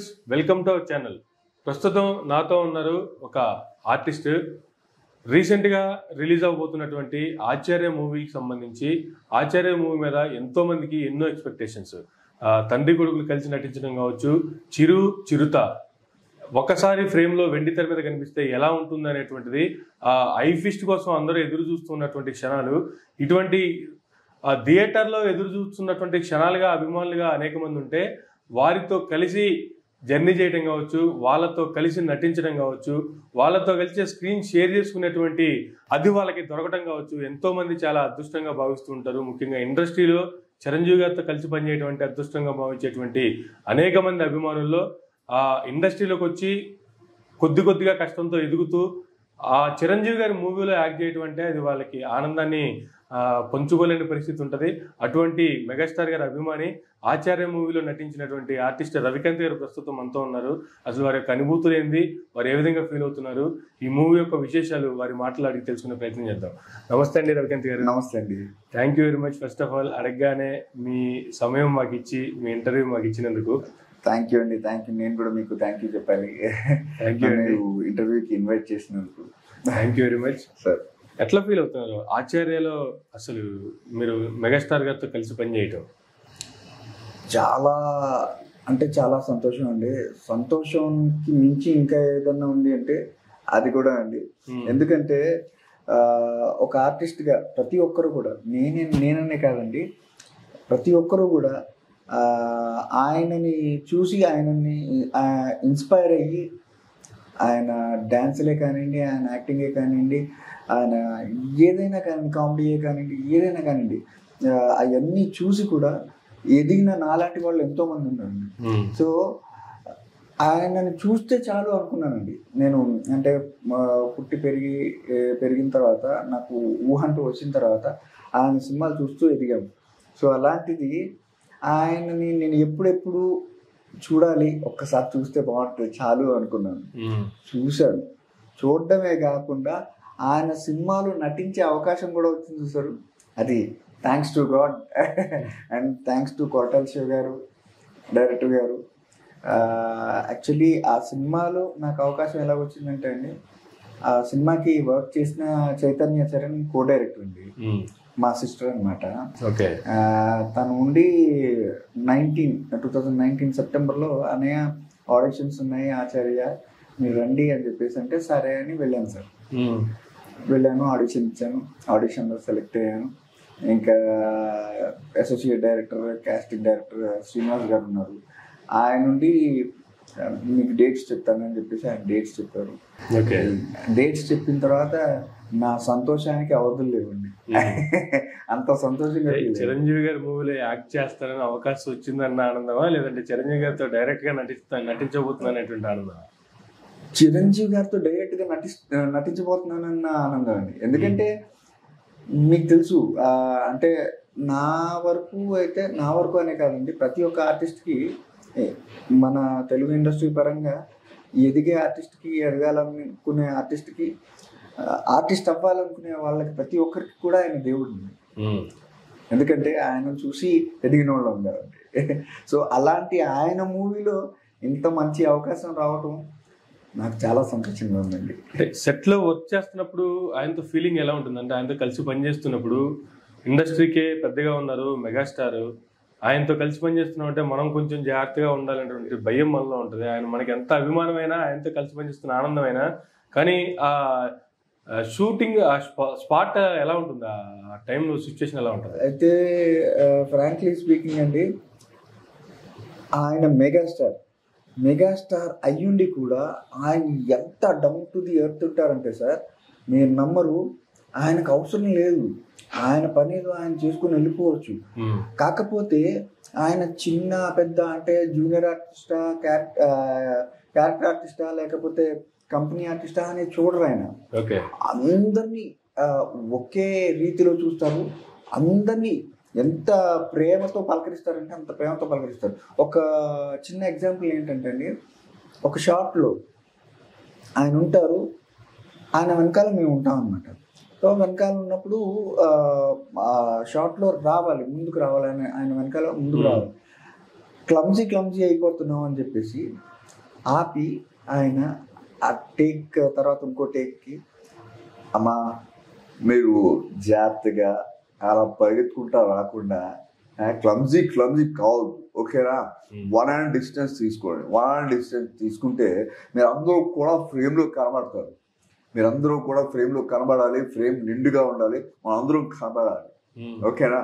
Viewers welcome to our channel. ప్రస్తుతం నాతో ఉన్నారు ఒక ఆర్టిస్ట్. రీసెంట్గా రిలీజ్ అవబోతున్నటువంటి ఆచార్య మూవీకి సంబంధించి ఆచార్య మూవీ మీద ఎంతో మందికి ఎన్నో ఎక్స్పెక్టేషన్స్. తండ్రి కొడుకులు కలిసి నటించడం కావచ్చు చిరు చిరుత. ఒకసారి ఫ్రేమ్లో వెండి తెర మీద కనిపిస్తే ఎలా ఉంటుంది అనేటువంటిది ఐ ఫిస్ట్ కోసం అందరూ ఎదురు చూస్తున్నటువంటి క్షణాలు. ఇటువంటి థియేటర్లో ఎదురు చూస్తున్నటువంటి క్షణాలుగా అభిమానులుగా అనేక మంది ఉంటే వారితో కలిసి జర్నీ చేయడం కావచ్చు వాళ్ళతో కలిసి నటించడం కావచ్చు వాళ్ళతో కలిసి స్క్రీన్ షేర్ చేసుకునేటువంటి అది వాళ్ళకి దొరకడం కావచ్చు ఎంతోమంది చాలా అదృష్టంగా భావిస్తూ ఉంటారు. ముఖ్యంగా ఇండస్ట్రీలో చిరంజీవి గారితో కలిసి పనిచేయటువంటి అదృష్టంగా భావించేటువంటి అనేక మంది అభిమానుల్లో ఆ ఇండస్ట్రీలోకి వచ్చి కొద్ది కొద్దిగా కష్టంతో ఎదుగుతూ ఆ చిరంజీవి గారి మూవీలో యాక్ట్ చేయటం అంటే అది వాళ్ళకి ఆనందాన్ని పంచుకోలేని పరిస్థితి ఉంటుంది. అటువంటి మెగాస్టార్ గారి అభిమాని ఆచార్య మూవీలో నటించినటువంటి ఆర్టిస్ట్ రవికాంత్ గారు ప్రస్తుతం మనతో ఉన్నారు. అసలు వారి యొక్క అనుభూతులు ఏంది? వారు ఏ విధంగా ఫీల్ అవుతున్నారు? ఈ మూవీ యొక్క విశేషాలు వారి మాట్లాడి తెలుసుకునే ప్రయత్నం చేద్దాం. నమస్తే అండి రవికాంత్ గారు. నమస్తే అండి. Thank you very much first of all అడగగానే మీ సమయం మాకు ఇచ్చి మీ ఇంటర్వ్యూ మాకు ఇచ్చినందుకు. థ్యాంక్ యూ అండి. థ్యాంక్ యూ నేను కూడా మీకు థ్యాంక్ యూ చెప్పాలి. థ్యాంక్ యూ ఇంటర్వ్యూకి ఇన్వైట్ చేసినందుకు. Thank you very much sir ఎట్లా ఫీల్ అవుతున్నారు? ఆచార్యలో అసలు మీరు మెగాస్టార్ గారితో కలిసి పనిచేయటం చాలా అంటే చాలా సంతోషం అండి. సంతోషంకి మించి ఇంకా ఏదన్నా ఉంది అంటే అది కూడా అండి. ఎందుకంటే ఒక ఆర్టిస్ట్గా ప్రతి ఒక్కరు కూడా నేనే నేననే కాదండి. ప్రతి ఒక్కరు కూడా ఆయనని చూసి ఆయనని ఇన్స్పైర్ అయ్యి ఆయన డ్యాన్స్లే కానివ్వండి ఆయన యాక్టింగే కానివ్వండి ఆయన ఏదైనా కానివ్వండి కామెడీయే కానివ్వండి ఏదైనా కానివ్వండి అవన్నీ చూసి కూడా ఎదిగిన నాలాంటి వాళ్ళు ఎంతోమంది ఉన్నారండి. సో ఆయనని చూస్తే చాలు అనుకున్నానండి. నేను అంటే పుట్టి పెరిగి పెరిగిన తర్వాత నాకు ఊహ అంటూ వచ్చిన తర్వాత ఆయన సినిమాలు చూస్తూ ఎదిగాము సో అలాంటిది ఆయనని నేను ఎప్పుడెప్పుడు చూడాలి ఒక్కసారి చూస్తే బాగుంటుంది చాలు అనుకున్నాను. చూశాను. చూడడమే కాకుండా ఆయన సినిమాలు నటించే అవకాశం కూడా వచ్చింది చూసారు అది thanks to God and thanks to Koratala Siva garu director garu. Actually ఆ సినిమాలో నాకు అవకాశం ఎలా వచ్చిందంటే అండి ఆ సినిమాకి వర్క్ చేసిన చైతన్య చరణ్ కో డైరెక్టర్ అండి. మా సిస్టర్ అనమాట ఓకే. తను ఉండి నైన్టీన్ టూ థౌజండ్ నైన్టీన్ సెప్టెంబర్లో అనయ్య ఆడిషన్స్ ఉన్నాయి ఆచార్య మీరు రండి అని చెప్పేసి అంటే సరే అని వెళ్ళాను సార్. వెళ్ళాను ఆడిషన్ ఇచ్చాను ఆడిషన్లో సెలెక్ట్ అయ్యాను. ఇంకా associate director casting director Srinivas garu ఉన్నారు. ఆయన నుండి మీకు డేట్స్ చెప్తానని చెప్పేసి ఆయన డేట్స్ చెప్పారు. ఓకే. డేట్స్ చెప్పిన తర్వాత నా సంతోషానికి అవధులు లేవండి. అంత సంతోషంగా. చిరంజీవి గారి మూవీలో యాక్ట్ చేస్తారని అవకాశం వచ్చిందన్న ఆనందమా? లేదంటే చిరంజీవి గారితో డైరెక్ట్గా నటిస్తా నటించబోతున్నా అనేటువంటి ఆనందమా? చిరంజీవి గారితో డైరెక్ట్గా నటి నటించబోతున్నానన్న ఆనందం అండి ఎందుకంటే మీకు తెలుసు అంటే నా వరకు అయితే నా వరకు అనే కాదండి ప్రతి ఒక్క ఆర్టిస్ట్కి మన తెలుగు ఇండస్ట్రీ పరంగా ఎదిగే ఆర్టిస్ట్కి ఎదగాలనుకునే ఆర్టిస్ట్కి ఆర్టిస్ట్ అవ్వాలనుకునే వాళ్ళకి ప్రతి ఒక్కరికి కూడా ఆయన దేవుడు. Hmm. ఎందుకంటే ఆయన చూసి ఎదిగిన వాళ్ళు ఉన్నారండి సో అలాంటి ఆయన మూవీలో ఇంత మంచి అవకాశం రావటం నాకు చాలా సంతోషంగా ఉందండి. అంటే సెట్లో వర్క్ చేస్తున్నప్పుడు ఆయనతో ఫీలింగ్ ఎలా ఉంటుంది అంటే ఆయనతో కలిసి పనిచేస్తున్నప్పుడు ఇండస్ట్రీకే పెద్దగా ఉన్నారు మెగాస్టార్. ఆయనతో కలిసి పనిచేస్తున్నాం అంటే మనం కొంచెం జాగ్రత్తగా ఉండాలనేటువంటి భయం మనలో ఉంటుంది. ఆయన మనకి ఎంత అభిమానమైనా ఆయనతో కలిసి పనిచేస్తున్న ఆనందమైనా కానీ ఆ షూటింగ్ ఆ స్పాట్ ఎలా ఉంటుంది? ఆ టైంలో సిచ్యువేషన్ ఎలా ఉంటుంది? అయితే ఫ్రాంక్లీ స్పీకింగ్ అండి ఆయన మెగాస్టార్. మెగాస్టార్ అయ్యుండి కూడా ఆయన ఎంత డౌన్ టు ది ఎర్త్ ఉంటారంటే సార్ మీరు నమ్మరు ఆయనకు అవసరం లేదు. ఆయన పని ఏదో ఆయన చేసుకుని వెళ్ళిపోవచ్చు. కాకపోతే ఆయన చిన్న పెద్ద అంటే జూనియర్ ఆర్టిస్టా క్యారెక్టర్ ఆర్టిస్టా లేకపోతే కంపెనీ ఆర్టిస్టా అనేది చూడరు ఆయన. అందరినీ ఒకే రీతిలో చూస్తారు. అందరినీ ఎంత ప్రేమతో పలకరిస్తారంటే అంత ప్రేమతో పలకరిస్తారు. ఒక చిన్న ఎగ్జాంపుల్ ఏంటంటే అండి ఒక షార్ట్లో ఆయన ఉంటారు ఆయన వెనకాల మేము ఉంటాం అనమాట సో వెనకాల ఉన్నప్పుడు షార్ట్లో రావాలి ముందుకు రావాలి ఆయన ఆయన వెనకాల ముందుకు. రావాలి. క్లమ్జీ క్లమ్జీ అయిపోతున్నాం అని చెప్పేసి ఆపి ఆయన ఆ టేక్ తర్వాత ఇంకో టేక్కి అమ్మా మీరు జాగ్రత్తగా అలా పరిగెత్తుకుంటా రాకుండా క్లమ్జీ క్లమ్జీ కాదు ఓకేనా? వన్ హ్యాండ్ డిస్టెన్స్ తీసుకోండి. వన్ హ్యాండ్ డిస్టెన్స్ తీసుకుంటే మీరు అందరూ కూడా ఫ్రేమ్లో కనబడతారు. మీరందరూ కూడా ఫ్రేమ్లో కనబడాలి ఫ్రేమ్ నిండుగా ఉండాలి మనందరం కనబడాలి. ఓకేనా?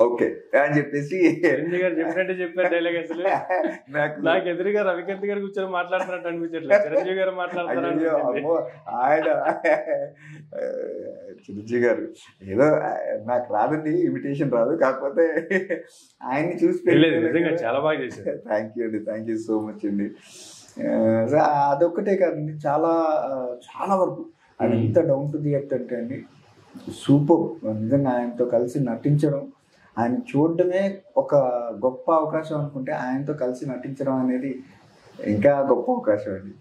ఓకే. అని చెప్పేసి చిరంజీవి గారు చెప్పినట్టే చెప్పారు డైలాగ్ అసలు. నాకు నాకు ఎదురుగా రవికాంత్ గారు కూర్చొని మాట్లాడుతున్నట్టు అనిపించట్లేదు. చిరంజీవి గారు. అమ్మో ఆయన చిరంజీవి గారు ఏదో నాకు రాదండి ఇమిటేషన్ రాదు కాకపోతే ఆయన్ని చూసి నిజంగా చాలా బాగా చేశారు. థ్యాంక్ యూ అండి థ్యాంక్ యూ సో మచ్ అండి. అదొక్కటే కాదండి చాలా చాలా వరకు. ఆయన. ఎంత డౌన్ టు ది ఎర్త్ అంటే అండి సూపర్. నిజంగా ఆయనతో కలిసి నటించడం ఆయన చూడడమే ఒక గొప్ప అవకాశం అనుకుంటే ఆయనతో కలిసి నటించడం అనేది ఇంకా గొప్ప అవకాశం అండి.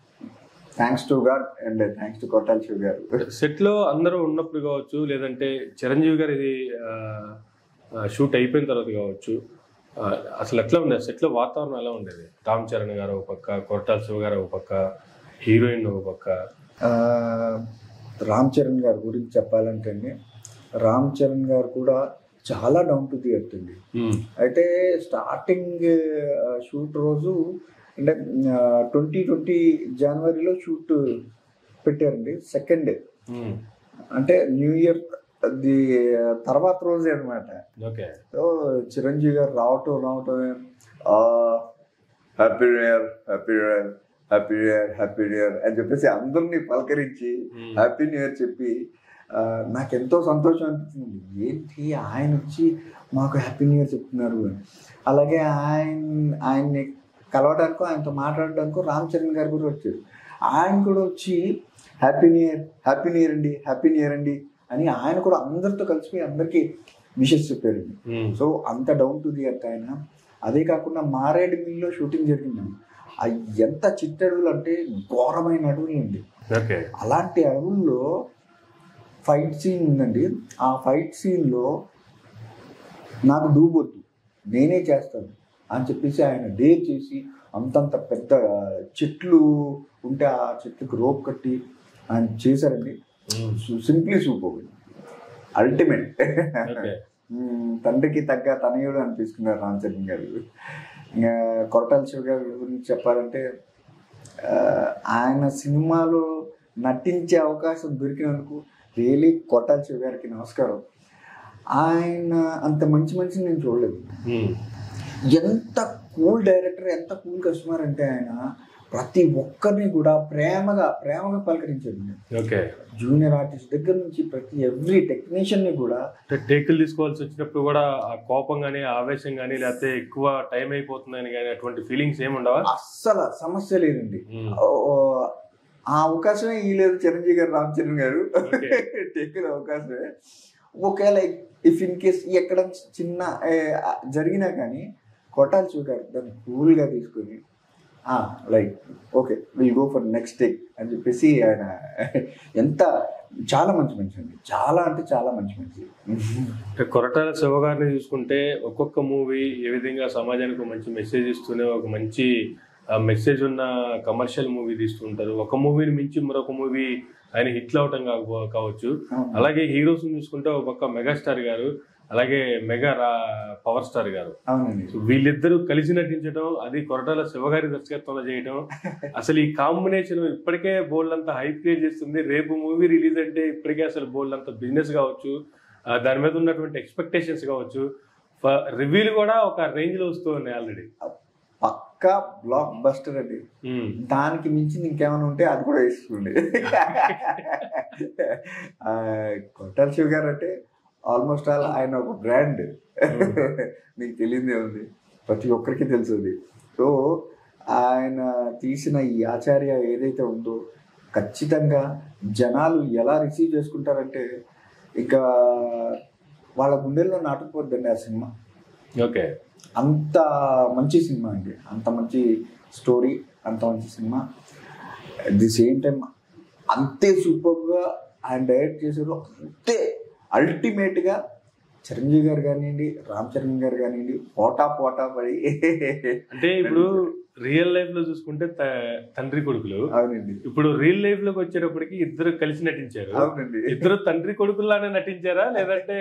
Thanks to God and thanks to Koratala Siva garu. సెట్లో అందరూ ఉన్నప్పుడు కావచ్చు లేదంటే చిరంజీవి గారు ఇది షూట్ అయిపోయిన తర్వాత కావచ్చు అసలు ఎట్లా ఉండేది? సెట్లో వాతావరణం ఎలా ఉండేది? రామ్ చరణ్ గారు ఒక పక్క కొరటాల శివ గారు ఒక పక్క హీరోయిన్ ఒక పక్క. రామ్ చరణ్ గారి గురించి చెప్పాలంటే రామ్ చరణ్ గారు కూడా చాలా డౌన్ టు ది ఎర్త్ అండి. ఉమ్, అయితే స్టార్టింగ్ షూట్ రోజు అంటే ట్వంటీ ట్వంటీ జనవరిలో షూట్ పెట్టారండి సెకండ్ ఉమ్, అంటే న్యూ ఇయర్ అది తర్వాత రోజే అనమాట ఓకే. సో చిరంజీవి గారు రావటం రావటం happy new year happy new year happy new year happy new year అని చెప్పేసి అందరినీ పలకరించి హ్యాపీ న్యూ ఇయర్ చెప్పి నాకు ఎంతో సంతోషం అనిపించింది ఏంటి ఆయన వచ్చి మాకు హ్యాపీ న్యూ ఇయర్ చెప్తున్నారు? అలాగే ఆయన ఆయన్ని కలవడానికో ఆయనతో మాట్లాడడానికో రామ్ చరణ్ గారు కూడా వచ్చారు. ఆయన కూడా వచ్చి happy new year happy new year అండి హ్యాపీ న్యూ ఇయర్ అండి అని ఆయన కూడా అందరితో కలిసిపోయి అందరికీ విషెస్ చెప్పారండి. ఉమ్, సో అంత డౌన్ టు ది ఎర్త్ ఆయన. అదే కాకుండా మారేడు మిల్లో షూటింగ్ జరిగిందండి. ఎంత చిట్టడుగులు అంటే ఘోరమైన అడవులు అండి అలాంటి అడవుల్లో ఫైట్ సీన్ ఉందండి. ఆ ఫైట్ సీన్లో నాకు డూబొద్దు. నేనే చేస్తాను అని చెప్పేసి ఆయన డే చేసి అంతంత పెద్ద చెట్లు ఉంటే ఆ చెట్లకు రోప్ కట్టి ఆయన చేశారండి. Simply super. అల్టిమేట్. తండ్రికి తగ్గ తనయుడు అనిపిస్తున్నారు రామ్ చరణ్ గారు. ఇంకా కొరటాల శివ గారి గురించి చెప్పాలంటే ఆయన సినిమాలో నటించే అవకాశం దొరికినందుకు రియలీ కొరటాల శివ గారికి నమస్కారం. ఆయన అంత మంచి మనిషిని నేను చూడలేదు. ఎంత కూల్ డైరెక్టర్ ఎంత కూల్ కస్టమర్ అంటే ఆయన ప్రతి ఒక్కరిని కూడా ప్రేమగా ప్రేమగా పలకరించాడు ఓకే. జూనియర్ ఆర్టిస్ట్ దగ్గర నుంచి ప్రతి ఎవ్రీ టెక్నీషియన్ని కూడా అంటే టేకులు తీసుకోవాల్సి వచ్చినప్పుడు కూడా ఆ కోపం కానీ ఆవేశం కానీ లేకపోతే ఎక్కువ టైం అయిపోతుందని కానీ అటువంటి ఫీలింగ్స్ ఏమి ఉండవా? అస్సలు సమస్య లేదండి. ఆ అవకాశమే ఇవ్వలేదు చిరంజీవి గారు రామ్ చరణ్ గారు. టేకుల అవకాశమే. ఒకవేళ ఇఫ్ ఇన్ కేస్ ఎక్కడ చిన్న జరిగినా కానీ కొట్టాలి చూడారు దాన్ని కూల్గా తీసుకొని like okay will go for next take అని చెప్పేసి ఆయన ఎంత చాలా మంచి మనిషి అండి. చాలా అంటే చాలా మంచి మనిషి. అంటే కొరటాల శివ గారిని చూసుకుంటే ఒక్కొక్క మూవీ ఏ విధంగా సమాజానికి మంచి మెసేజ్ ఇస్తూనే ఒక మంచి మెసేజ్ ఉన్న కమర్షియల్ మూవీ తీస్తుంటారు. ఒక మూవీని మించి మరొక మూవీ ఆయన హిట్లు అవటం కాకపో- కావచ్చు. అలాగే హీరోస్ చూసుకుంటే ఒక పక్క మెగాస్టార్ గారు అలాగే మెగా రా- పవర్ స్టార్ గారు. అవునండి. వీళ్ళిద్దరూ కలిసి నటించడం అది కొరటాల శివగారి దర్శకత్వంలో చేయడం అసలు ఈ కాంబినేషన్ ఇప్పటికే బోల్డ్ అంతా హైప్ క్రియేట్ చేస్తుంది. రేపు మూవీ రిలీజ్ అంటే ఇప్పటికే అసలు బోల్డ్ అంత బిజినెస్ కావచ్చు దాని మీద ఉన్నటువంటి ఎక్స్పెక్టేషన్స్ కావచ్చు. రివ్యూలు కూడా ఒక రేంజ్లో వస్తూ ఉన్నాయి ఆల్రెడీ పక్కా బ్లాక్ బస్టర్ అండి దానికి మించి ఇంకేమైనా ఉంటే అది కూడా ఆ, కొట్టాల శివ గారు అంటే ఆల్మోస్ట్ ఆల్ ఆయన ఒక బ్రాండ్. మీకు తెలియదే ఉంది. ప్రతి ఒక్కరికి తెలుసు అది సో ఆయన తీసిన ఈ ఆచార్య ఏదైతే ఉందో ఖచ్చితంగా జనాలు ఎలా రిసీవ్ చేసుకుంటారంటే ఇంకా వాళ్ళ గుండెల్లో నాటుకుపోద్దండి ఆ సినిమా. ఓకే. అంత మంచి సినిమా అండి. అంత మంచి స్టోరీ అంత మంచి cinema. At the same time అంతే సూపర్గా ఆయన డైరెక్ట్ చేశారు అంతే అల్టిమేట్గా చిరంజీవి గారు కానివ్వండి రామ్ చరణ్ గారు కానివ్వండి పోటా పోటా పడి అంటే ఇప్పుడు రియల్ లైఫ్లో చూసుకుంటే తండ్రి కొడుకులు. అవునండి. ఇప్పుడు రియల్ లైఫ్లోకి వచ్చేటప్పటికి ఇద్దరు కలిసి నటించారు. అవునండి. ఇద్దరు తండ్రి కొడుకులానే నటించారా? లేదంటే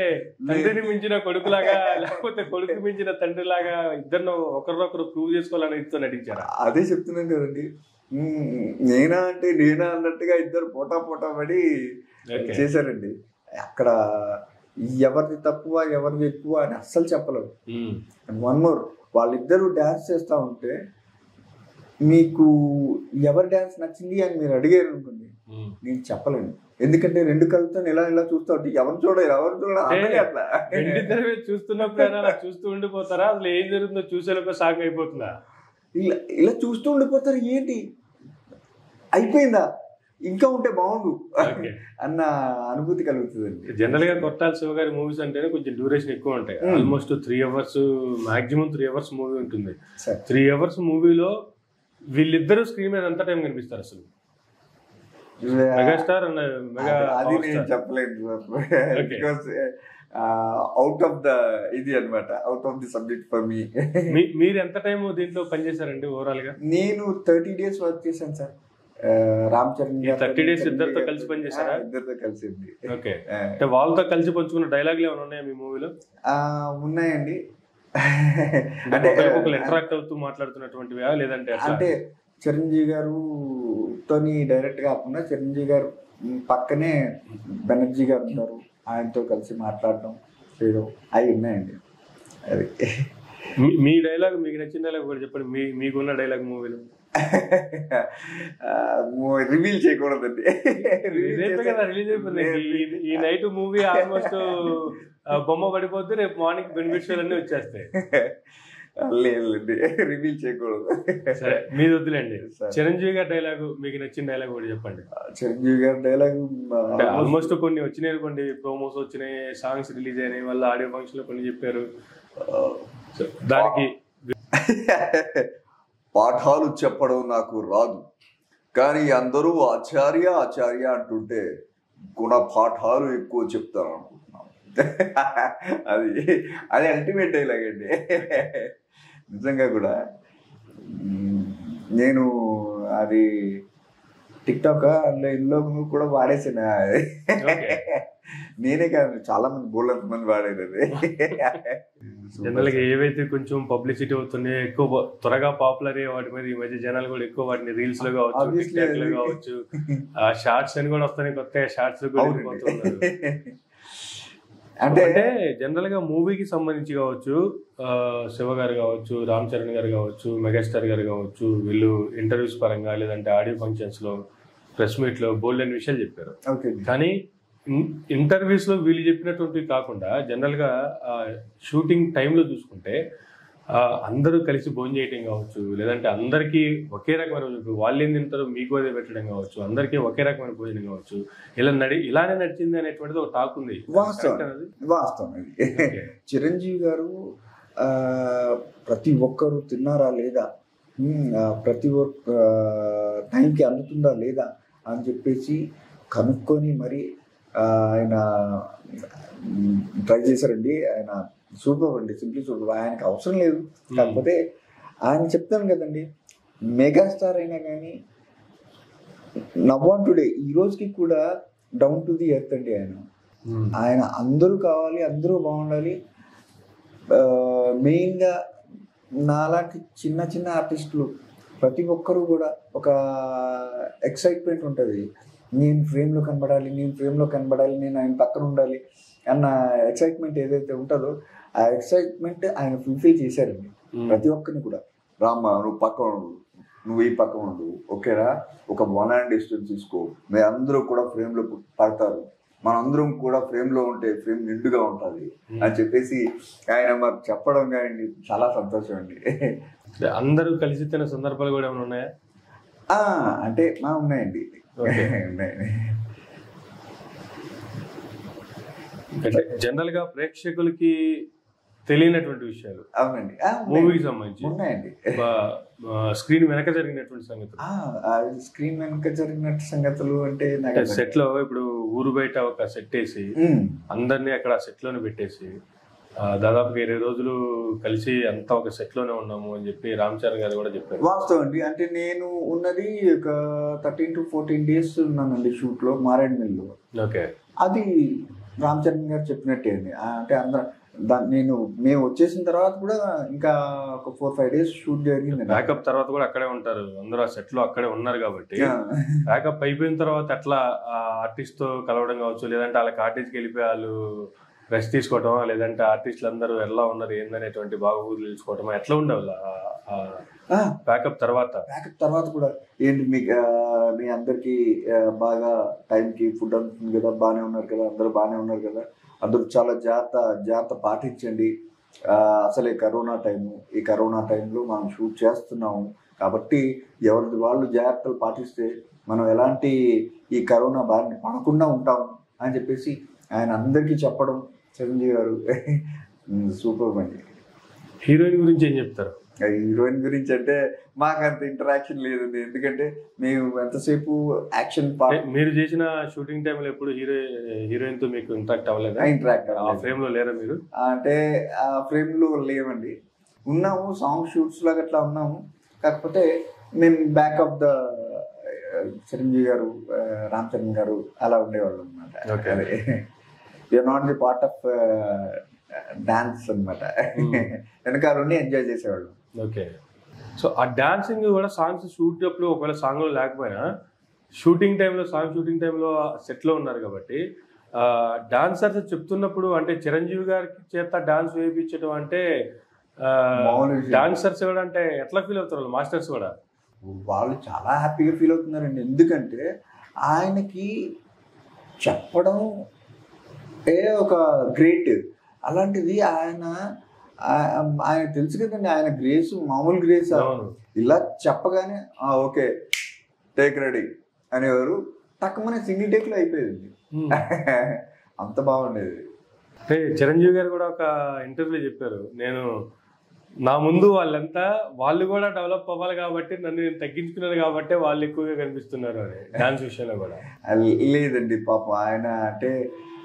తండ్రిని మించిన కొడుకులాగా లేకపోతే కొడుకు మించిన తండ్రిలాగా ఇద్దరు ఒకరినొకరు ప్రూవ్ చేసుకోవాలని ఇద్దరు నటించారా? అదే చెప్తున్నాను కదండి. నేనా అంటే నేనా అన్నట్టుగా ఇద్దరు పోటా పోటా పడి. చేశారండి. అక్కడ ఎవరిది తక్కువ ఎవరిది ఎక్కువ అని అస్సలు చెప్పలేము. ఉమ్. వన్ మోర్ వాళ్ళిద్దరూ డ్యాన్స్ చేస్తూ ఉంటే మీకు ఎవరి డ్యాన్స్ నచ్చింది అని మీరు అడిగారు అనుకోండి. నేను చెప్పలేను. ఎందుకంటే రెండు కళ్ళతో ఇలా ఇలా చూస్తూ ఉంటే ఎవరు చూడరు ఎవరు అట్లా మీద చూస్తున్నప్పుడు చూస్తూ ఉండిపోతారా? అసలు ఏం జరుగుతుందో చూసేలోపు సాగు అయిపోతుందా ఇలా ఇలా చూస్తూ ఉండిపోతారు ఏంటి? అయిపోయిందా? ఇంకా ఉంటే బాగుండు అన్న అనుభూతి కలుగుతుందండి. జనరల్గా కొట్టాల శివ గారి మూవీస్ అంటేనే కొంచెం డ్యూరేషన్ ఎక్కువ ఉంటాయి. Almost three hours maximum three hours movie ఉంటుంది. త్రీ అవర్స్ మూవీలో వీళ్ళిద్దరూ స్క్రీన్ మీద ఎంత టైం కనిపిస్తారు అసలు. మెగాస్టార్ అండ్ మెగా అది నేను. బికాస్ అవుట్ ఆఫ్ ద ఇది అన్నమాట. Out of the subject for మీ మీ- మీరు ఎంత టైం దీంట్లో పనిచేశారండి ఓవరాల్గా? నేను థర్టీ డేస్ వర్క్ చేశాను సార్ రామ్ చరణ్ 30 days ఇద్దరితో కలిసి పనిచేశారా? ఇద్దరితో కలిసి ఓకే. అంటే వాళ్ళతో కలిసి పంచుకున్న డైలాగులు ఏమైనా ఉన్నాయా మీ మూవీలో? ఉన్నాయండి. అంటే ఒకరు ఇంటరాక్ట్ అవుతూ మాట్లాడుతున్నటువంటివా? లేదంటే అంటే చిరంజీవి గారు తోని డైరెక్ట్గా కాకుండా చిరంజీవి గారు పక్కనే బెనర్జీ గారు ఉన్నారు ఆయనతో కలిసి మాట్లాడటం చేయడం అవి ఉన్నాయండి. అది. మీ- డైలాగ్ మీకు నచ్చిన డైలాగ్ కూడా చెప్పండి. మీ మీకున్న డైలాగ్ మూవీలో. రివీల్ చేయకూడదండి. ఈ- నైట్ మూవీ ఆల్మోస్ట్ బొమ్మ పడిపోతే రేపు మార్నింగ్ బెనిఫిట్స్ అన్ని వచ్చేస్తాయి. లేదండి. రివీల్ చేయకూడదు. సరే మీది వద్దులేండి. చిరంజీవి గారి డైలాగ్ మీకు నచ్చిన డైలాగ్ కూడా చెప్పండి. చిరంజీవి గారి డైలాగ్ ఆల్మోస్ట్ కొన్ని వచ్చినాయి అనుకోండి. ప్రోమోస్ వచ్చినాయి సాంగ్స్ రిలీజ్ అయినాయి వాళ్ళ ఆడియో ఫంక్షన్లో కొన్ని చెప్పారు. దానికి పాఠాలు చెప్పడం నాకు రాదు. కానీ అందరూ ఆచార్య ఆచార్య అంటుంటే గుణ పాఠాలు ఎక్కువ చెప్తారు అనుకుంటున్నాను అది అది అల్టిమేట్ డైలాగ్ అండి. నిజంగా కూడా. నేను అది టిక్టాక్ టాక్ ఇందులో కూడా వాడేసాను. అది. నేనే కాదు చాలా మంది బోళ్ళంత మంది వాడేది అది. జనరల్గా ఏవైతే కొంచెం పబ్లిసిటీ అవుతున్నాయో ఎక్కువ త్వరగా పాపులర్ అయ్యే వాటి మీద ఈ మధ్య జనాలు కూడా ఎక్కువ వాటిని రీల్స్లో కావచ్చు టిక్టాక్లో కావచ్చు షార్ట్స్ అని కూడా వస్తున్నాయి కొత్తగా షార్ట్స్ కూడా అంటే జనరల్గా మూవీకి సంబంధించి కావచ్చు శివ గారు కావచ్చు రామ్ చరణ్ గారు కావచ్చు మెగాస్టార్ గారు కావచ్చు వీళ్ళు ఇంటర్వ్యూస్ పరంగా లేదంటే ఆడియో ఫంక్షన్స్లో ప్రెస్ మీట్లో బోల్డ్ అని విషయాలు చెప్పారు. కానీ ఇంటర్వ్యూస్లో వీళ్ళు చెప్పినటువంటివి కాకుండా జనరల్గా షూటింగ్ టైంలో చూసుకుంటే అందరూ కలిసి భోజనం చేయటం కావచ్చు లేదంటే అందరికీ ఒకే రకమైన వాళ్ళు ఏం తింటారో మీకు అదే పెట్టడం కావచ్చు అందరికీ ఒకే రకమైన భోజనం కావచ్చు. ఇలా నడి ఇలానే నడిచింది అనేటువంటిది ఒక టాక్ ఉంది. వాస్తవం. వాస్తవం. చిరంజీవి గారు ప్రతి ఒక్కరు తిన్నారా లేదా? ప్రతి ఒక్క టైంకి అందుతుందా లేదా అని చెప్పేసి కనుక్కొని మరి ఆయన ట్రై చేశారండి. ఆయన సూపర్ అండి. Simply super. ఆయనకి అవసరం లేదు. కాకపోతే ఆయన చెప్తాను కదండి. మెగాస్టార్ అయినా కానీ నవ్వాన్ టుడే ఈ రోజుకి కూడా డౌన్ టు ది ఎర్త్ అండి ఆయన. ఆయన అందరూ కావాలి అందరూ బాగుండాలి. మెయిన్గా నాలాంటి చిన్న చిన్న ఆర్టిస్టులు ప్రతి ఒక్కరూ కూడా ఒక ఎక్సైట్మెంట్ ఉంటుంది. నేను ఫ్రేమ్లో కనబడాలి నేను ఫ్రేమ్లో కనబడాలి నేను ఆయన పక్కన ఉండాలి అన్న ఎక్సైట్మెంట్ ఏదైతే ఉంటుందో ఆ ఎక్సైట్మెంట్ ఆయన ఫుల్ఫిల్ చేశారండి. ప్రతి ఒక్కరిని కూడా. రామ్మ నువ్వు పక్కన ఉండు. నువ్వు ఈ పక్కన ఉండు. ఓకేనా? ఒక వన్ హ్యాండ్ డిస్టెన్స్ తీసుకో. మీ అందరూ కూడా ఫ్రేమ్లో పడతారు. మనందరం కూడా ఫ్రేమ్లో ఉంటే ఫ్రేమ్ నిండుగా ఉంటది అని చెప్పేసి ఆయన మాకు చెప్పడం కానీ చాలా సంతోషం అండి. అందరూ కలిసి తిన్న సందర్భాలు కూడా ఏమైనా ఉన్నాయా? అంటే మా. ఉన్నాయండి. అంటే జనరల్గా ప్రేక్షకులకి తెలియనటువంటి విషయాలు. అవునండి. మూవీకి సంబంధించి. ఉన్నాయండి. స్క్రీన్ వెనక జరిగినటువంటి సంగతులు. స్క్రీన్ వెనక జరిగినట్టు సంగతులు అంటే సెట్లో ఇప్పుడు ఊరు బయట ఒక సెట్ వేసి అందరినీ అక్కడ సెట్లోనే పెట్టేసి దాదాపుగా ఇరవై రోజులు కలిసి అంతా ఒక సెట్లోనే ఉన్నాము అని చెప్పి రామ్ చరణ్ గారు కూడా చెప్పారు. వాస్తవం అండి. అంటే నేను ఉన్నది ఒక థర్టీన్ టు ఫోర్టీన్ డేస్ ఉన్నానండి షూట్లో మారేడ్ మిల్ ఓకే. అది రామ్ చరణ్ గారు చెప్పినట్టే అండి. అంటే అందరం దా- నేను మేము వచ్చేసిన తర్వాత కూడా ఇంకా ఒక ఫోర్ ఫైవ్ డేస్ షూట్ జరిగింది. బ్యాకప్ తర్వాత కూడా అక్కడే ఉంటారు. అందరూ ఆ సెట్లో అక్కడే ఉన్నారు కాబట్టి. బ్యాకప్ అయిపోయిన తర్వాత ఎట్లా ఆర్టిస్ట్తో కలవడం కావచ్చు? లేదంటే వాళ్ళ కాటేజ్కి వెళ్ళిపోయి వాళ్ళు రెస్ట్ తీసుకోవటం లేదంటే ఆర్టిస్టులు అందరూ ఎలా ఉన్నారు? ఏందనేటువంటి బాగోగులు తెలుసుకోవటం ఎట్లా ఉండేవాళ్ళు బ్యాకప్ తర్వాత? బ్యాకప్ తర్వాత కూడా ఏంటి మీకు ఆ, మీ అందరికి బాగా టైంకి ఫుడ్ అందుతుంది కదా బాగానే ఉన్నారు కదా అందరూ బాగానే ఉన్నారు కదా అందరూ చాలా జాగ్రత్త జాగ్రత్త పాటించండి. అసలే కరోనా టైము. ఈ కరోనా టైంలో మనం షూట్ చేస్తున్నాము. కాబట్టి ఎవరిది వాళ్ళు జాగ్రత్తలు పాటిస్తే మనం ఎలాంటి ఈ కరోనా బారిన పడకుండా ఉంటాం అని చెప్పేసి ఆయన అందరికీ చెప్పడం చిరంజీవి గారు. సూపర్ అండి హీరోయిన్ గురించి ఏం చెప్తారు? హీరోయిన్ గురించి అంటే మాకు అంత ఇంటరాక్షన్ లేదండి ఎందుకంటే మేము ఎంతసేపు యాక్షన్ మీరు చేసిన షూటింగ్ టైంలో ఎప్పుడు హీరో హీరోయిన్తో మీకు ఇంట్రాక్ట్ అవ్వలేదా? ఇంటరాక్ట్ ఆ ఫ్రేమ్లో లేరా మీరు? అంటే ఆ ఫ్రేమ్లో లేవండి. ఉన్నాము సాంగ్ షూట్స్ లాగా అట్లా ఉన్నాము. కాకపోతే మేము బ్యాక్ ఆఫ్ ద చిరంజీవి గారు రామ్ చరణ్ గారు అలా ఉండేవాళ్ళు. అనమాట you are not the part of dance అనమాట. వెనకాల ఉండి ఎంజాయ్ చేసేవాళ్ళు. ఓకే సో ఆ డాన్సింగ్ కూడా సాంగ్స్ షూట్ అప్పుడు ఒకవేళ సాంగ్లో లేకపోయినా షూటింగ్ టైంలో సాంగ్ షూటింగ్ టైంలో సెట్లో ఉన్నారు కాబట్టి డాన్సర్స్ చెప్తున్నప్పుడు అంటే చిరంజీవి గారికి చేత డాన్స్ వేయించడం అంటే. డాన్సర్స్ కూడా అంటే ఎట్లా ఫీల్ అవుతారు వాళ్ళు? మాస్టర్స్ కూడా? వాళ్ళు చాలా హ్యాపీగా ఫీల్ అవుతున్నారండి. ఎందుకంటే ఆయనకి చెప్పడం ఏ ఒక గ్రేట్. అలాంటిది ఆయన ఆయన తెలుసు కదండి ఆయన గ్రేస్ మామూలు గ్రేస్? ఇలా చెప్పగానే "ఆ, ఓకే టేక్ రెడీ అనేవారు. తక్కువనే సింగిల్ టేక్లో అయిపోయేది. అంత బాగుండేది. అంటే చిరంజీవి గారు కూడా ఒక ఇంటర్వ్యూలో చెప్పారు. నేను నా ముందు వాళ్ళంతా వాళ్ళు కూడా డెవలప్ అవ్వాలి కాబట్టి నన్ను నేను తగ్గించుకున్నాను కాబట్టి వాళ్ళు ఎక్కువగా కనిపిస్తున్నారు అని డాన్స్ విషయంలో కూడా. లేదండి పాపం ఆయన అంటే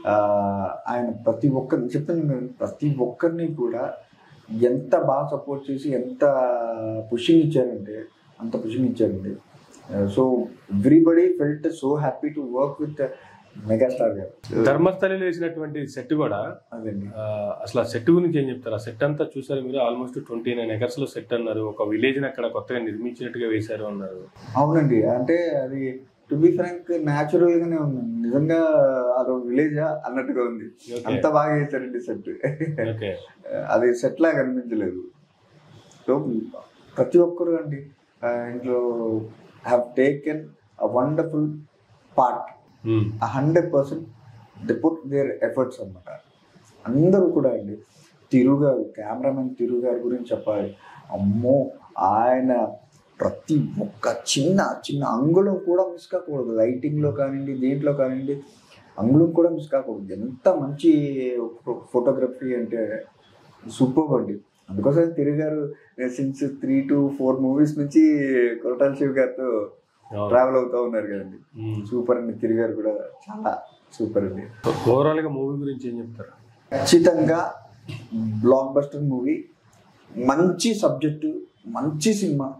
ఆయన ప్రతి ఒక్కరిని చెప్తాను కదా, ప్రతి ఒక్కరిని కూడా ఎంత బాగా సపోర్ట్ చేసి ఎంత పుషింగ్ ఇచ్చారంటే అంత పుషింగ్ ఇచ్చారండి. So everybody felt so happy to work with megastar garu. ధర్మస్థలిలో వేసినటువంటి సెట్ కూడా అదండి. అసలు ఆ సెట్ గురించి ఏం చెప్తారు? ఆ సెట్ అంతా చూసారు మీరు? ఆల్మోస్ట్ ట్వంటీ నైన్ ఎకర్స్లో సెట్ అన్నారు. ఒక విలేజ్ అక్కడ కొత్తగా నిర్మించినట్టుగా వేశారు అన్నారు. అవునండి. అంటే అది టు బి ఫ్రాంక్ న్యాచురల్ గానే ఉందండి. నిజంగా అదో విలేజా అన్నట్టుగా ఉంది. అంత బాగా చేశారండి సెట్. అది సెట్ లాగా అనిపించలేదు. సో ప్రతి ఒక్కరు అండి ఇంట్లో have taken a wonderful part hundred percent the put their efforts అనమాట అందరూ కూడా అండి తిరు గారు కెమెరామెన్ తిరు గారి గురించి చెప్పాలి. అమ్మో ఆయన ప్రతి ఒక్క చిన్న చిన్న అంగుళం కూడా మిస్ కాకూడదు. లైటింగ్లో కానివ్వండి దేంట్లో కానివ్వండి అంగుళం కూడా మిస్ కాకూడదు. ఎంత మంచి ఫోటోగ్రఫీ అంటే సూపర్ అండి. అందుకోసం తిరిగారు since three to four movies నుంచి కొరటాల శివ్ గారితో ట్రావెల్ అవుతా ఉన్నారు కదండి. సూపర్ అండి. తిరిగారు కూడా చాలా సూపర్ అండి. ఓవరాల్గా మూవీ గురించి ఏం చెప్తారు? ఖచ్చితంగా బ్లాక్ బస్టర్ మూవీ మంచి సబ్జెక్టు మంచి సినిమా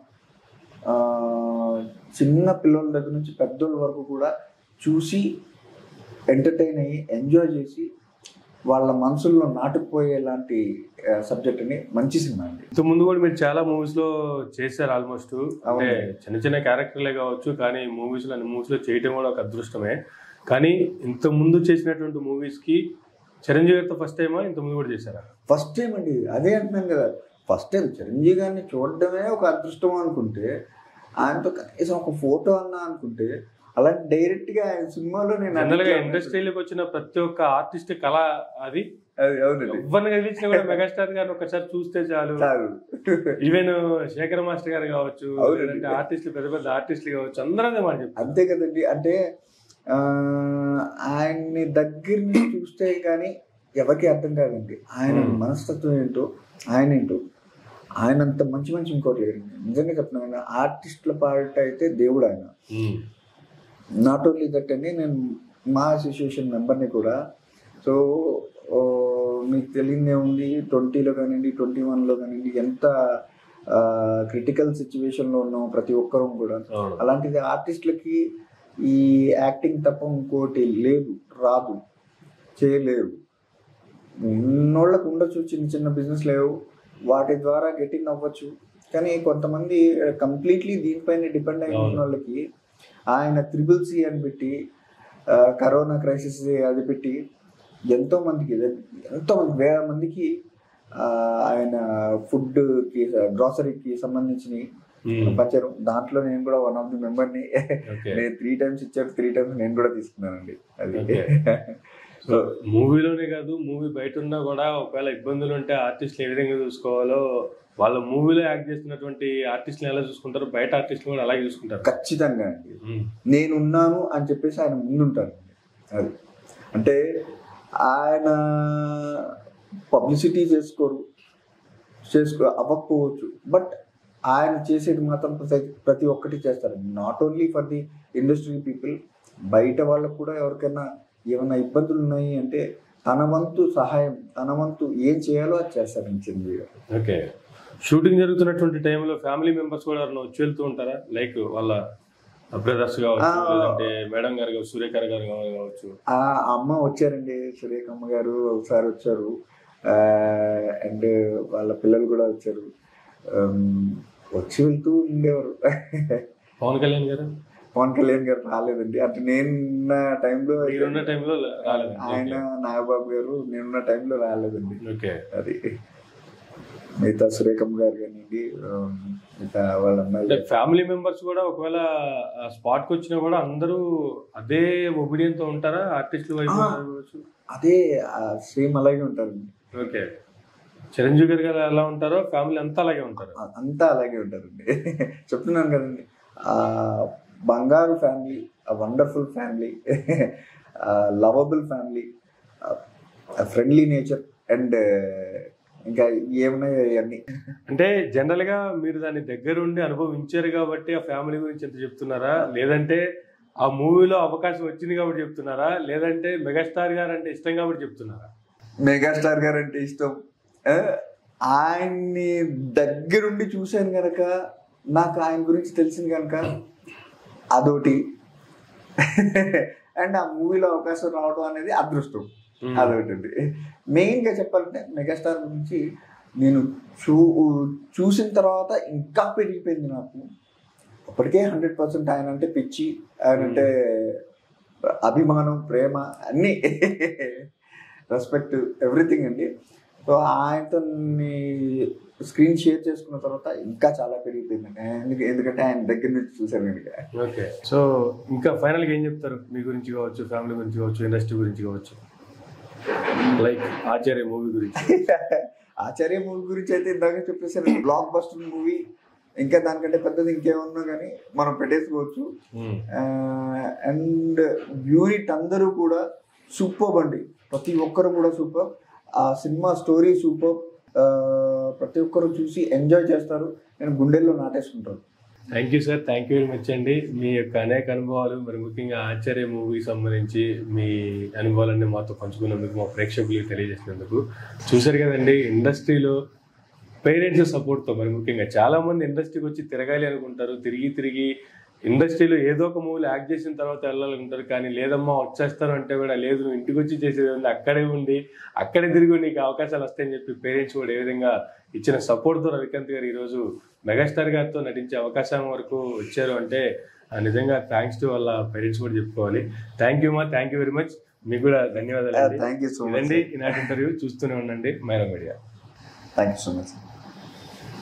చిన్న పిల్లల దగ్గర నుంచి పెద్దోళ్ళ వరకు కూడా చూసి ఎంటర్టైన్ అయ్యి ఎంజాయ్ చేసి వాళ్ళ మనసుల్లో నాటుకుపోయేలాంటి సబ్జెక్ట్ అని మంచి సినిమా అండి. ఇంత ముందు కూడా మీరు చాలా మూవీస్లో చేశారు ఆల్మోస్ట్ అంటే చిన్న చిన్న క్యారెక్టర్లే కావచ్చు కానీ మూవీస్లో మూవీస్లో చేయటం కూడా ఒక అదృష్టమే. కానీ ఇంత ముందు చేసినటువంటి మూవీస్కి చిరంజీవి గారితో ఫస్ట్ టైమా ఇంత ముందు కూడా చేశారా? ఫస్ట్ టైం అండి. అదే అంటున్నాను కదా. ఫస్ట్ టైం చిరంజీవి గారిని చూడడమే ఒక అదృష్టం అనుకుంటే ఆయనతో కనీసం ఒక ఫోటో అన్నా అనుకుంటే అలాంటి డైరెక్ట్గా ఆయన సినిమాలో నేను. ఇండస్ట్రీలోకి వచ్చిన ప్రతి ఒక్క ఆర్టిస్ట్ కళ అది. ఎవరిని కదిలించినా కూడా మెగాస్టార్ గారిని ఒకసారి చూస్తే చాలు. ఈవెన్ శేఖర్ మాస్టర్ గారు కావచ్చు ఆర్టిస్టులు పెద్ద పెద్ద ఆర్టిస్టులు కావచ్చు అందరూ అదే మాట అంతే కదండి. అంటే ఆ, ఆయన్ని దగ్గర నుంచి చూస్తే కానీ ఎవరికి అర్థం కాదండి. ఆయన. మనస్తత్వం ఏంటో ఆయన ఏంటో. ఆయన అంత మంచి మంచి ఇంకోటి లేరు. నిజంగా చెప్తున్నాను ఆర్టిస్టుల పాట అయితే దేవుడు ఆయన. నాట్ ఓన్లీ దట్ అండి నేను మా అసోసియేషన్ మెంబర్ని కూడా సో మీకు తెలియదే ఉంది ట్వంటీలో కానివ్వండి ట్వంటీ వన్లో కానివ్వండి ఎంత క్రిటికల్ సిచ్యువేషన్లో ఉన్నాం ప్రతి ఒక్కరూ కూడా. అలాంటిది ఆర్టిస్టులకి ఈ యాక్టింగ్ తప్ప ఇంకోటి లేదు రాదు చేయలేరు. ఉన్నోళ్ళకు ఉండొచ్చు చిన్న చిన్న బిజినెస్ లేవు. వాటి ద్వారా గెటిన్ అవ్వచ్చు. కానీ కొంతమంది కంప్లీట్లీ దీనిపైన డిపెండ్ అయిన అవును. ఉన్న వాళ్ళకి ఆయన త్రిబుల్ సి అని పెట్టి కరోనా క్రైసిస్ అది పెట్టి ఎంతో మందికి ఎంతో మంది వేల మందికి ఆయన ఫుడ్కి గ్రాసరీకి సంబంధించినవి పంచారు. దాంట్లో నేను కూడా వన్ ఆఫ్ ది మెంబర్ని త్రీ టైమ్స్ ఇచ్చారు. త్రీ టైమ్స్ నేను కూడా తీసుకున్నానండి. అది. సో మూవీలోనే కాదు మూవీ బయట ఉన్నా కూడా ఒకవేళ ఇబ్బందులు ఉంటే ఆర్టిస్టులు ఏ విధంగా చూసుకోవాలో వాళ్ళ మూవీలో యాక్ట్ చేస్తున్నటువంటి ఆర్టిస్టులు ఎలా చూసుకుంటారు బయట ఆర్టిస్టులు కూడా అలాగే చూసుకుంటారు. ఖచ్చితంగా అండి. నేనున్నాను అని చెప్పేసి ఆయన ముందుంటారు. అది. అంటే ఆయన పబ్లిసిటీ చేసుకోరు చేసుకో అవ్వకపోవచ్చు. బట్ ఆయన చేసేది మాత్రం ప్రతి ప్రతి ఒక్కటి చేస్తారు. Not only for the industry people బయట వాళ్ళకు కూడా ఎవరికైనా ఏమైనా ఇబ్బందులు ఉన్నాయి అంటే తన వంతు సహాయం తన వంతు ఏం చేయాలో అది గారు ఓకే. షూటింగ్ జరుగుతున్నటువంటి టైంలో ఫ్యామిలీ మెంబర్స్ కూడా ఎవరైనా వచ్చి వెళ్తూ ఉంటారా? లైక్ వాళ్ళ బ్రదర్స్ కావచ్చు. లేదంటే మేడం గారు కావచ్చు సూర్యకర్ గారు కావచ్చు. ఆ అమ్మ వచ్చారండి సురేఖమ్మ గారు ఒకసారి వచ్చారు. అండ్ వాళ్ళ పిల్లలు కూడా వచ్చారు. వచ్చి వెళ్తూ ఉండేవారు. పవన్ కళ్యాణ్ గారు? పవన్ కళ్యాణ్ గారు రాలేదండి. అంటే నేనున్న టైంలో టైంలో ఆయన నాగబాబు గారు నేనున్న టైంలో రాలేదండి. ఓకే. అది మిగతా సురేఖమ్మ గారు కానివ్వండి మిగతా వాళ్ళ ఫ్యామిలీ మెంబర్స్ కూడా ఒకవేళ స్పాట్కి వచ్చినా కూడా అందరూ అదే ఒబీడియన్తో ఉంటారా? ఆర్టిస్టుల వైపు? అదే సేమ్ అలాగే ఉంటారండి. ఓకే. చిరంజీవి గారు గారు ఎలా ఉంటారో ఫ్యామిలీ అంతా అలాగే ఉంటారు. అంతా అలాగే ఉంటారండి. చెప్తున్నాను కదండి. ఆ బంగారు family wonderful family lovable family friendly nature and ఇంకా ఏమున్నాయో అవన్నీ అంటే జనరల్గా మీరు దాన్ని దగ్గరుండి అనుభవించారు కాబట్టి ఆ ఫ్యామిలీ గురించి ఎంత చెప్తున్నారా? లేదంటే ఆ మూవీలో అవకాశం వచ్చింది కాబట్టి చెప్తున్నారా? లేదంటే మెగాస్టార్ గారు అంటే ఇష్టం కాబట్టి చెప్తున్నారా? మెగాస్టార్ గారు అంటే ఇష్టం ఆయన్ని దగ్గరుండి చూశాను గనక నాకు ఆయన గురించి తెలిసింది కనుక అదొకటి అండ్ ఆ మూవీలో అవకాశం రావడం అనేది అదృష్టం. అదొకటి అండి మెయిన్గా చెప్పాలంటే మెగాస్టార్ గురించి నేను చూ చూసిన తర్వాత ఇంకా పెరిగిపోయింది నాకు. అప్పటికే హండ్రెడ్ పర్సెంట్ ఆయన అంటే పిచ్చి ఆయన అంటే అభిమానం ప్రేమ అన్నీ. రెస్పెక్ట్ ఎవ్రీథింగ్ అండి. సో ఆయనతో స్క్రీన్ షేర్ చేసుకున్న తర్వాత ఇంకా చాలా పెరిగిపోయిందండి ఎందుకు ఎందుకంటే ఆయన దగ్గర నుంచి చూశాను నేను ఓకే. సో ఇంకా ఫైనల్గా ఏం చెప్తారు? మీ గురించి కావచ్చు ఫ్యామిలీ గురించి కావచ్చు ఇండస్ట్రీ గురించి కావచ్చు. లైక్ ఆచార్య మూవీ గురించి. ఆచార్య మూవీ గురించి అయితే ఇందాక చెప్పేసాను బ్లాక్ బస్టర్ మూవీ ఇంకా దానికంటే పెద్దది ఇంకేమున్నా కానీ మనం పెట్టేసుకోవచ్చు. అండ్ యూనిట్ అందరూ కూడా సూపర్ అండి. ప్రతి ఒక్కరు కూడా సూపర్ ఆ సినిమా స్టోరీ సూపర్ ప్రతి ఒక్కరు చూసి ఎంజాయ్ చేస్తారు. నేను గుండెల్లో నాటేసుకుంటాను. Thank you sir thank you very much అండి. మీ యొక్క అనేక అనుభవాలు మరి ముఖ్యంగా ఆశ్చర్య మూవీకి సంబంధించి మీ అనుభవాలన్నీ మాతో పంచుకున్నందుకు మా ప్రేక్షకులకు తెలియజేసినందుకు. చూశారు కదండి ఇండస్ట్రీలో పేరెంట్స్ సపోర్ట్తో మరి ముఖ్యంగా చాలామంది ఇండస్ట్రీకి వచ్చి తిరగాలి అనుకుంటారు. తిరిగి తిరిగి ఇండస్ట్రీలో ఏదో ఒక మూవీలో యాక్ట్ చేసిన తర్వాత వెళ్ళాలనుకుంటారు కానీ లేదమ్మా వచ్చేస్తాను అంటే కూడా లేదు నువ్వు ఇంటికి వచ్చి చేసేది ఉంది అక్కడే ఉండి అక్కడే తిరిగి నీకు అవకాశాలు వస్తాయని చెప్పి పేరెంట్స్ కూడా ఏ విధంగా ఇచ్చిన సపోర్ట్తో రవికాంత్ గారు ఈరోజు మెగాస్టార్ గారితో నటించే అవకాశం వరకు వచ్చారు అంటే నిజంగా థ్యాంక్స్ టు వాళ్ళ పేరెంట్స్ కూడా చెప్పుకోవాలి. థ్యాంక్ యూ మా థ్యాంక్ యూ వెరీ మచ్ మీకు కూడా ధన్యవాదాలు. థ్యాంక్ యూ సో మచ్ ఈనాటి ఇంటర్వ్యూ చూస్తూనే ఉండండి. Myra media thank you so much